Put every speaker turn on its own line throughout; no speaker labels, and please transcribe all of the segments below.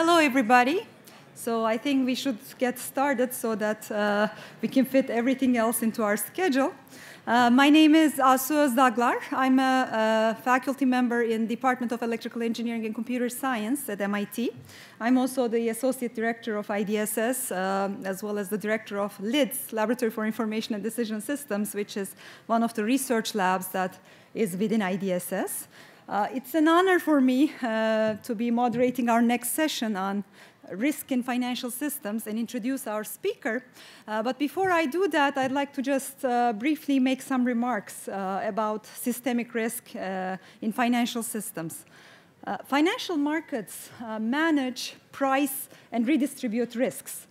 Hello, everybody. So I think we should get started so that uh, we can fit everything else into our schedule. Uh, my name is Asu Özdaglar. I'm a, a, faculty member in Department of Electrical Engineering and Computer Science at MIT. I'm also the Associate Director of IDSS, uh, as well as the Director of LIDS, Laboratory for Information and Decision Systems, which is one of the research labs that is within IDSS. Uh, it's an honor for me uh, to be moderating our next session on risk in financial systems and introduce our speaker. Uh, but before I do that, I'd like to just uh, briefly make some remarks uh, about systemic risk uh, in financial systems. financial markets manage, price, and redistribute risks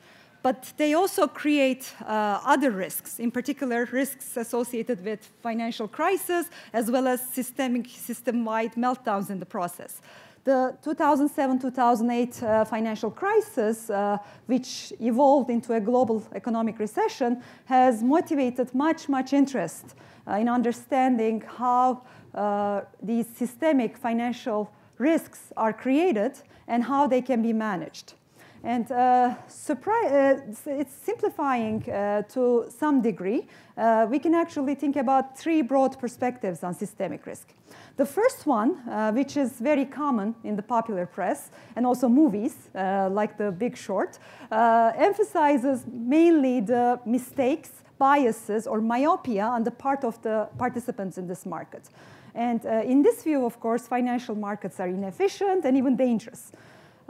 but they also create uh, other risks, in particular risks associated with financial crisis, as well as systemic, system-wide meltdowns in the process. The 2007-2008 uh, financial crisis, uh, which evolved into a global economic recession, has motivated much, much interest uh, in understanding how uh, these systemic financial risks are created and how they can be managed. And uh, uh, it's simplifying uh, to some degree. Uh, we can actually think about three broad perspectives on systemic risk. The first one, uh, which is very common in the popular press and also movies, uh, like The Big Short, emphasizes mainly the mistakes, biases, or myopia on the part of the participants in this market. And in this view, of course, financial markets are inefficient and even dangerous.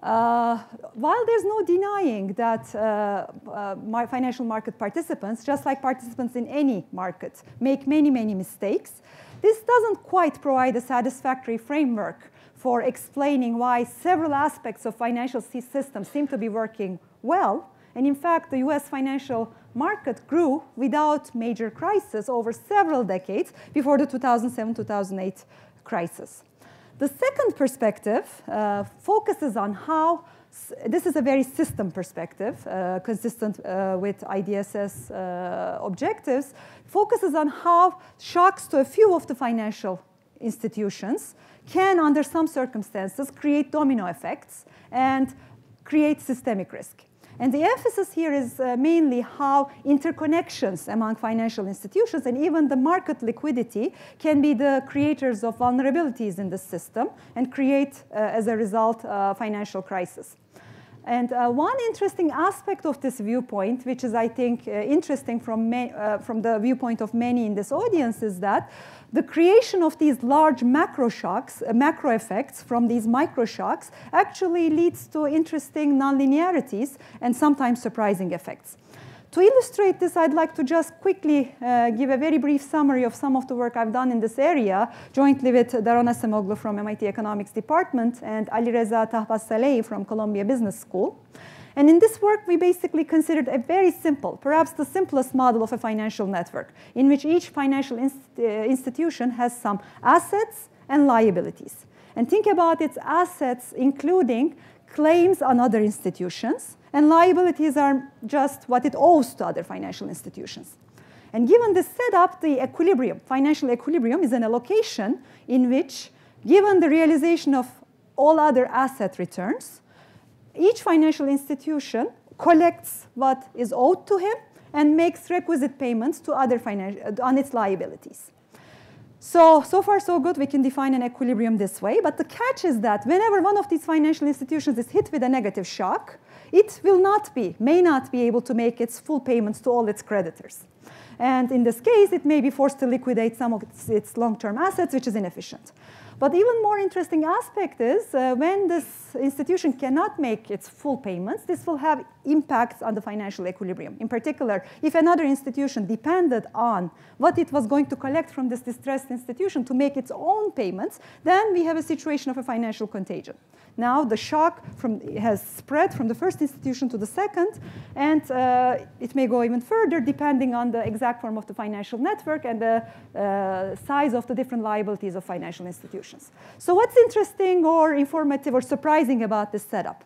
Uh, while there's no denying that uh, uh, financial market participants, just like participants in any market, make many, many mistakes, this doesn't quite provide a satisfactory framework for explaining why several aspects of financial systems seem to be working well. And in fact, the US financial market grew without major crisis over several decades before the 2007-2008 crisis. The second perspective uh, focuses on how, this is a very system perspective, uh, consistent uh, with IDSS uh, objectives, focuses on how shocks to a few of the financial institutions can, under some circumstances, create domino effects and create systemic risk. And the emphasis here is uh, mainly how interconnections among financial institutions and even the market liquidity can be the creators of vulnerabilities in the system and create, uh, as a result, uh, financial crisis. And uh, one interesting aspect of this viewpoint, which is, I think, uh, interesting from, uh, from the viewpoint of many in this audience, is that the creation of these large macro shocks, uh, macro effects from these micro shocks actually leads to interesting nonlinearities and sometimes surprising effects. To illustrate this, I'd like to just quickly uh, give a very brief summary of some of the work I've done in this area, jointly with Daron Acemoglu from MIT Economics Department and Ali Reza Tahbaz-Salehi from Columbia Business School. And in this work, we basically considered a very simple, perhaps the simplest model of a financial network, in which each financial inst uh, institution has some assets and liabilities. And think about its assets, including claims on other institutions, and liabilities are just what it owes to other financial institutions. And given this setup, the equilibrium, financial equilibrium, is an allocation in which, given the realization of all other asset returns, each financial institution collects what is owed to him and makes requisite payments to other financial, on its liabilities. So, so far so good, we can define an equilibrium this way, but the catch is that whenever one of these financial institutions is hit with a negative shock, it will not be, may not be able to make its full payments to all its creditors. And in this case, it may be forced to liquidate some of its, its long-term assets, which is inefficient. But even more interesting aspect is uh, when this institution cannot make its full payments, this will have impacts on the financial equilibrium. In particular, if another institution depended on what it was going to collect from this distressed institution to make its own payments, then we have a situation of a financial contagion. Now the shock from, has spread from the first institution to the second, and uh, it may go even further depending on the exact form of the financial network and the uh, size of the different liabilities of financial institutions. So what's interesting or informative or surprising about this setup?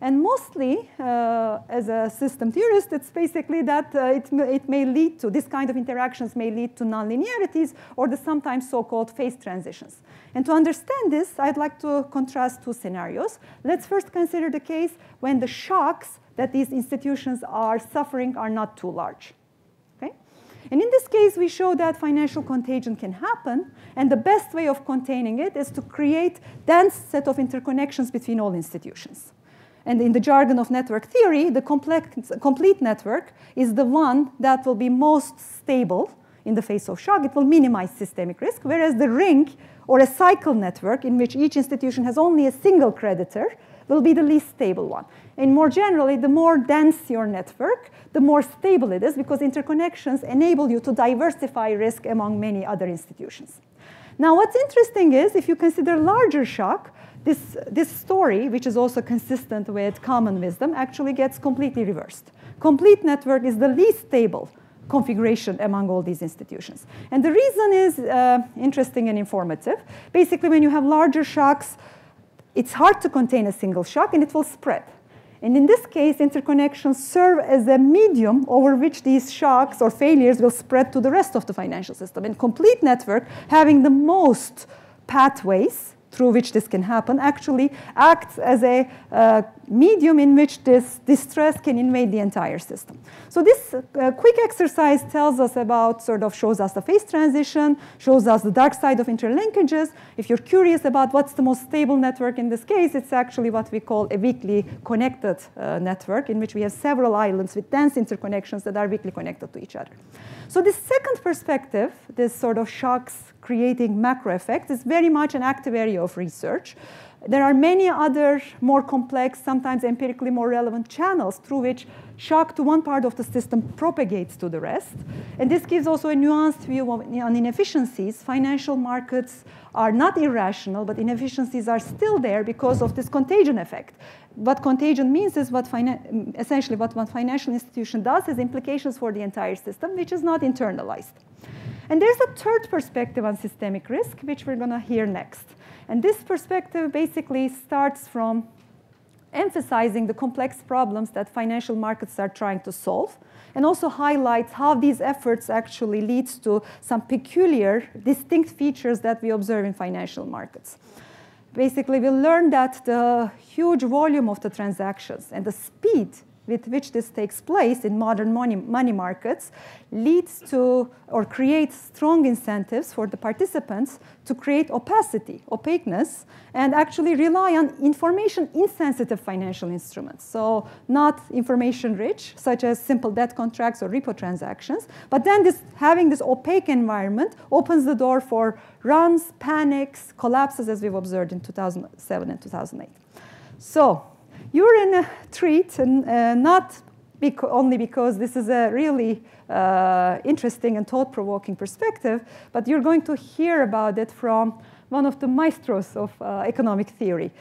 And mostly, uh, as a system theorist, it's basically that uh, it, it may lead to, this kind of interactions may lead to nonlinearities or the sometimes so-called phase transitions. And to understand this, I'd like to contrast two scenarios. Let's first consider the case when the shocks that these institutions are suffering are not too large. And in this case, we show that financial contagion can happen, and the best way of containing it is to create dense set of interconnections between all institutions. And in the jargon of network theory, the complex, complete network is the one that will be most stable in the face of shock. It will minimize systemic risk, whereas the ring or a cycle network in which each institution has only a single creditor will be the least stable one. And more generally, the more dense your network, the more stable it is because interconnections enable you to diversify risk among many other institutions. Now, what's interesting is if you consider larger shock, this, this story, which is also consistent with common wisdom, actually gets completely reversed. Complete network is the least stable configuration among all these institutions. And the reason is uh, interesting and informative. Basically, when you have larger shocks, it's hard to contain a single shock and it will spread. And in this case, interconnections serve as a medium over which these shocks or failures will spread to the rest of the financial system. And complete network, having the most pathways through which this can happen actually acts as a uh, medium in which this distress can invade the entire system. So this uh, quick exercise tells us about, sort of shows us the phase transition, shows us the dark side of interlinkages. If you're curious about what's the most stable network in this case, it's actually what we call a weakly connected uh, network in which we have several islands with dense interconnections that are weakly connected to each other. So this second perspective, this sort of shocks creating macro effects, is very much an active area of research. There are many other more complex, sometimes empirically more relevant channels through which shock to one part of the system propagates to the rest. And this gives also a nuanced view on inefficiencies. Financial markets are not irrational, but inefficiencies are still there because of this contagion effect. What contagion means is what essentially what one financial institution does has implications for the entire system, which is not internalized. And there's a third perspective on systemic risk, which we're going to hear next. And this perspective basically starts from emphasizing the complex problems that financial markets are trying to solve and also highlights how these efforts actually leads to some peculiar distinct features that we observe in financial markets. Basically, we learn that the huge volume of the transactions and the speed with which this takes place in modern money, money markets leads to or creates strong incentives for the participants to create opacity, opaqueness, and actually rely on information insensitive financial instruments. So not information rich, such as simple debt contracts or repo transactions, but then this, having this opaque environment opens the door for runs, panics, collapses as we've observed in 2007 and 2008. So you're in a treat, and uh, not bec only because this is a really uh, interesting and thought-provoking perspective, but you're going to hear about it from one of the maestros of uh, economic theory,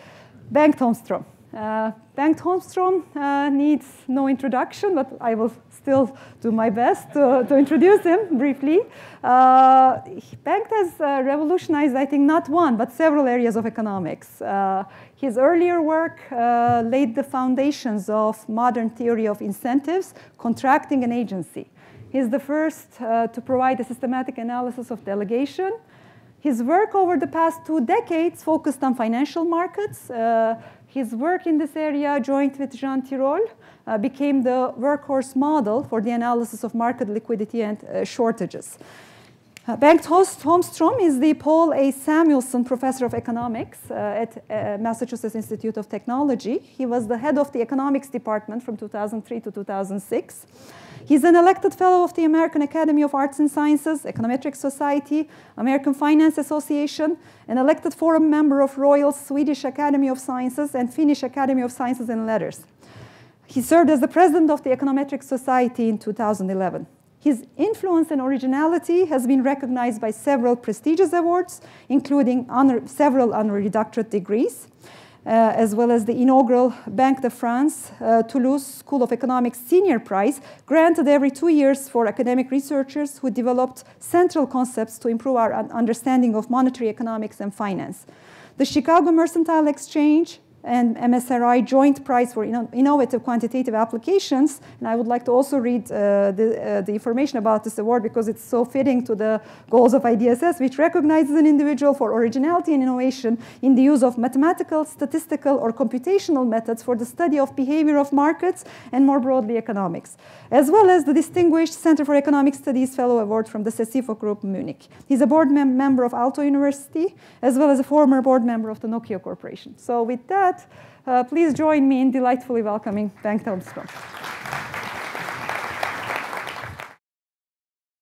Bengt Holmstrom. Uh, Bengt Holmstrom uh, needs no introduction, but I will still do my best to, to introduce him briefly. Uh, Bengt has uh, revolutionized, I think, not one, but several areas of economics. Uh, his earlier work uh, laid the foundations of modern theory of incentives, contracting, and agency. He's the first uh, to provide a systematic analysis of delegation. His work over the past two decades focused on financial markets. Uh, his work in this area, joint with Jean Tirole, uh, became the workhorse model for the analysis of market liquidity and uh, shortages. Uh, Bengt Holmstrom is the Paul A. Samuelson Professor of Economics uh, at uh, Massachusetts Institute of Technology. He was the head of the economics department from 2003 to 2006. He's an elected fellow of the American Academy of Arts and Sciences, Econometric Society, American Finance Association, an elected forum member of Royal Swedish Academy of Sciences and Finnish Academy of Sciences and Letters. He served as the president of the Econometric Society in 2011. His influence and originality has been recognized by several prestigious awards, including honor, several honorary doctorate degrees, uh, as well as the inaugural Banque de France uh, Toulouse School of Economics Senior Prize, granted every two years for academic researchers who developed central concepts to improve our understanding of monetary economics and finance. The Chicago Mercantile Exchange, and MSRI Joint Prize for Innovative Quantitative Applications. And I would like to also read uh, the, uh, the information about this award because it's so fitting to the goals of IDSS, which recognizes an individual for originality and innovation in the use of mathematical, statistical, or computational methods for the study of behavior of markets and more broadly economics, as well as the Distinguished Center for Economic Studies Fellow Award from the CESifo Group Munich. He's a board mem member of Aalto University, as well as a former board member of the Nokia Corporation. So with that, uh, please join me in delightfully welcoming Bengt Holmström.